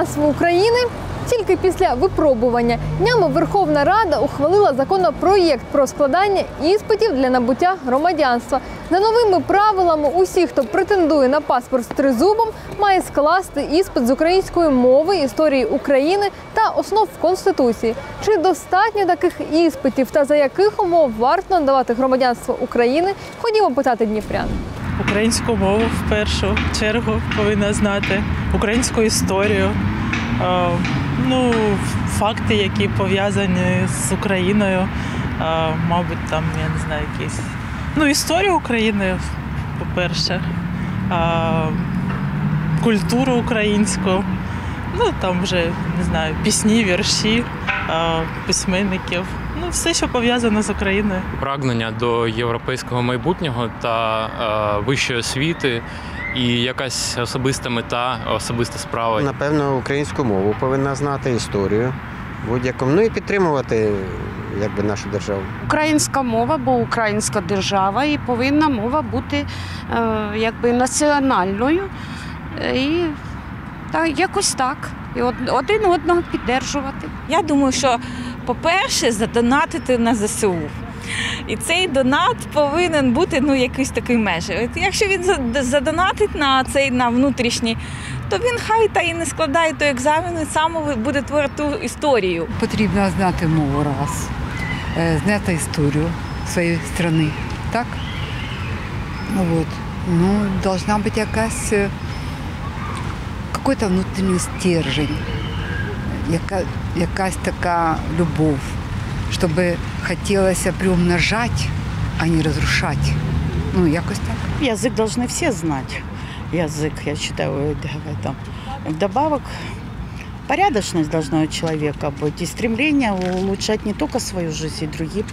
Громадянство України тільки після випробування днями Верховна Рада ухвалила законопроєкт про складання іспитів для набуття громадянства. За новими правилами, усі, хто претендує на паспорт з тризубом, має скласти іспит з української мови, історії України та основ конституції. Чи достатньо таких іспитів та за яких умов варто надавати громадянство України? Ходімо питати дніпрян. Українську мову в першу чергу повинна знати, українську історію, ну, факти, які пов'язані з Україною, е, мабуть, там, я не знаю, якісь. Ну, історію України, по-перше, е, культуру українську, ну там вже не знаю, пісні, вірші, е, письменників. Ну, все, що пов'язане з Україною. прагнення до європейського майбутнього та вищої освіти і якась особиста мета, особиста справа. Напевно, українську мову повинна знати, історію будь-якому. Ну і підтримувати якби, нашу державу. Українська мова, бо українська держава, і повинна мова бути е, якби національною. Е, І так, якось так. І од- один одного піддержувати. Я думаю, що, по-перше, задонатити на ЗСУ. І цей донат повинен бути ну, якийсь такий межі. Якщо він задонатить на цей на внутрішній, то він хай та і не складає той екзамен, і сам буде творити ту історію. Потрібно знати мову раз, е, знати історію своєї країни. Так? Ну, Вот. Ну, должна бути якась е, какой-то внутрішній стержень, яка, якась така любов, щоб хотілося приумножати, а не розрушати. Ну, якось так. Язык должны все знать. Язык, я считаю, в этом. Вдобавок, порядочность должна у человека быть и стремление улучшать не только свою жизнь, и других.